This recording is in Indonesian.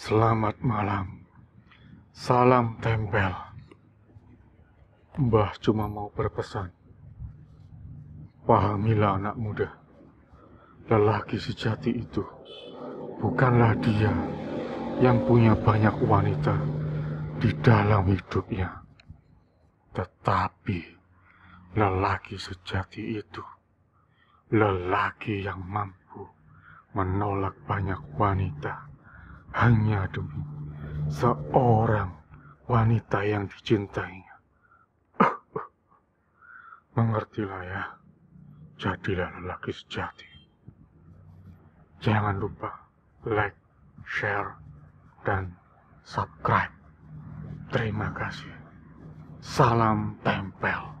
Selamat malam. Salam tempel. Mbah cuma mau berpesan. Pahamilah anak muda. Lelaki sejati itu bukanlah dia yang punya banyak wanita di dalam hidupnya. Tetapi lelaki sejati itu lelaki yang mampu menolak banyak wanita hanya demi seorang wanita yang dicintainya. Mengertilah ya, jadilah lelaki sejati. Jangan lupa like, share, dan subscribe. Terima kasih. Salam tempel.